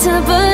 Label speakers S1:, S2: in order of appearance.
S1: to believe